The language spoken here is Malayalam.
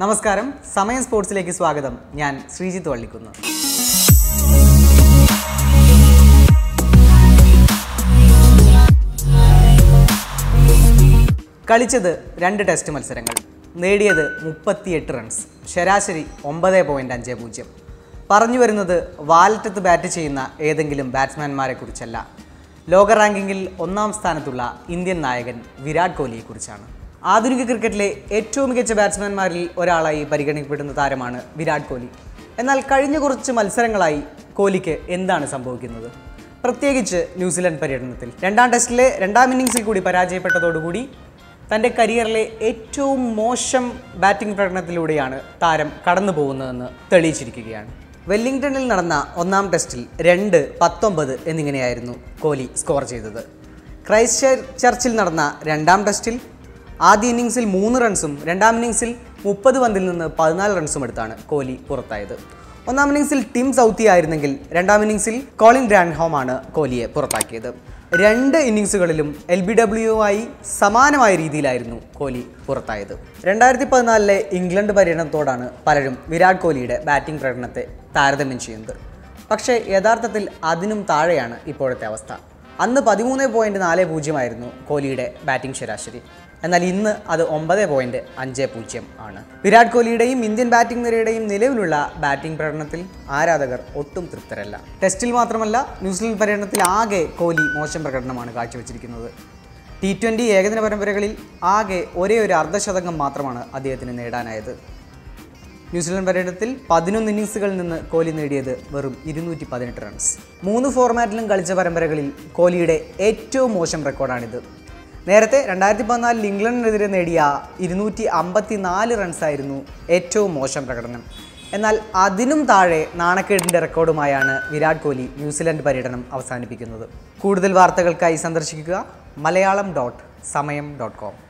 നമസ്കാരം. സമയം സ്പോർട്സിലേക്ക് സ്വാഗതം. ഞാൻ ശ്രീജിത്ത് വള്ളിക്കുന്നു. കളിച്ചത് രണ്ട് ടെസ്റ്റ് മത്സരങ്ങൾ. നേടിയത് മുപ്പത്തിയെട്ട് റൺസ് ശരാശരി ഒമ്പത് പോയിന്റ് അഞ്ച് പൂജ്യം. പറഞ്ഞു വരുന്നത് വാലറ്റത്ത് ബാറ്റ് ചെയ്യുന്ന ഏതെങ്കിലും ബാറ്റ്സ്മാൻമാരെ കുറിച്ചല്ല ലോക റാങ്കിങ്ങിൽ ഒന്നാം സ്ഥാനത്തുള്ള ഇന്ത്യൻ നായകൻ വിരാട് കോഹ്ലിയെക്കുറിച്ചാണ്. ആധുനിക ക്രിക്കറ്റിലെ ഏറ്റവും മികച്ച ബാറ്റ്സ്മാൻമാരിൽ ഒരാളായി പരിഗണിക്കപ്പെടുന്ന താരമാണ് വിരാട് കോഹ്ലി. എന്നാൽ കഴിഞ്ഞ കുറച്ച് മത്സരങ്ങളായി കോഹ്ലിക്ക് എന്താണ് സംഭവിക്കുന്നത്? പ്രത്യേകിച്ച് ന്യൂസിലൻഡ് പര്യടനത്തിൽ. രണ്ടാം ടെസ്റ്റിലെ രണ്ടാം ഇന്നിങ്സിൽ കൂടി പരാജയപ്പെട്ടതോടുകൂടി തന്റെ കരിയറിലെ ഏറ്റവും മോശം ബാറ്റിംഗ് പ്രകടനത്തിലൂടെയാണ് താരം കടന്നു പോകുന്നതെന്ന് തെളിയിച്ചിരിക്കുകയാണ്. വെല്ലിംഗ്ടണിൽ നടന്ന ഒന്നാം ടെസ്റ്റിൽ രണ്ട് പത്തൊമ്പത് എന്നിങ്ങനെയായിരുന്നു കോഹ്ലി സ്കോർ ചെയ്തത്. ക്രൈസ്റ്റ് ചർച്ചിൽ നടന്ന രണ്ടാം ടെസ്റ്റിൽ ആദ്യ ഇന്നിങ്സിൽ മൂന്ന് റൺസും രണ്ടാം ഇന്നിങ്സിൽ മുപ്പത് പന്തിൽ നിന്ന് പതിനാല് റൺസും എടുത്താണ് കോഹ്ലി പുറത്തായത്. ഒന്നാം ഇന്നിങ്സിൽ ടിം സൗത്തി ആയിരുന്നെങ്കിൽ രണ്ടാം ഇന്നിങ്സിൽ കോളിൻ ഗ്രാൻഡ്ഹോമാണ് കോഹ്ലിയെ പുറത്താക്കിയത്. രണ്ട് ഇന്നിങ്സുകളിലും എൽ ബി ഡബ്ല്യു ആയി സമാനമായ രീതിയിലായിരുന്നു കോഹ്ലി പുറത്തായത്. രണ്ടായിരത്തി പതിനാലിലെ ഇംഗ്ലണ്ട് പര്യടനത്തോടാണ് പലരും വിരാട് കോഹ്ലിയുടെ ബാറ്റിംഗ് പ്രകടനത്തെ താരതമ്യം ചെയ്യുന്നത്. പക്ഷേ യഥാർത്ഥത്തിൽ അതിനും താഴെയാണ് ഇപ്പോഴത്തെ അവസ്ഥ. അന്ന് പതിമൂന്ന് പോയിന്റ് നാല് പൂജ്യമായിരുന്നു കോഹ്ലിയുടെ ബാറ്റിംഗ് ശരാശരി. എന്നാൽ ഇന്ന് അത് ഒമ്പത് പോയിന്റ് അഞ്ച് പൂജ്യം ആണ്. വിരാട് കോഹ്ലിയുടെയും ഇന്ത്യൻ ബാറ്റിംഗ് നിരയുടെയും നിലവിലുള്ള ബാറ്റിംഗ് പ്രകടനത്തിൽ ആരാധകർ ഒട്ടും തൃപ്തരല്ല. ടെസ്റ്റിൽ മാത്രമല്ല ന്യൂസിലൻഡ് പര്യടനത്തിൽ ആകെ കോഹ്ലി മോശം പ്രകടനമാണ് കാഴ്ചവെച്ചിരിക്കുന്നത്. ടി ട്വന്റി ഏകദിന പരമ്പരകളിൽ ആകെ ഒരേ ഒരു അർദ്ധശതകം മാത്രമാണ് അദ്ദേഹത്തിന് നേടാനായത്. ന്യൂസിലൻഡ് പര്യടനത്തിൽ പതിനൊന്ന് ഇന്നിങ്സുകളിൽ നിന്ന് കോഹ്ലി നേടിയത് വെറും ഇരുന്നൂറ്റി പതിനെട്ട് റൺസ് മൂന്ന് ഫോർമാറ്റിലും കളിച്ച പരമ്പരകളിൽ കോഹ്ലിയുടെ ഏറ്റവും മോശം റെക്കോർഡാണിത്. നേരത്തെ രണ്ടായിരത്തി പതിനാലിൽ ഇംഗ്ലണ്ടിനെതിരെ നേടിയ ഇരുന്നൂറ്റി അമ്പത്തി നാല് റൺസായിരുന്നു ഏറ്റവും മോശം പ്രകടനം. എന്നാൽ അതിനും താഴെ നാണക്കേടിന്റെ റെക്കോർഡുമായാണ് വിരാട് കോഹ്ലി ന്യൂസിലൻഡ് പര്യടനം അവസാനിപ്പിക്കുന്നത്. കൂടുതൽ വാർത്തകൾക്കായി സന്ദർശിക്കുക Malayalam dot Samayam dot com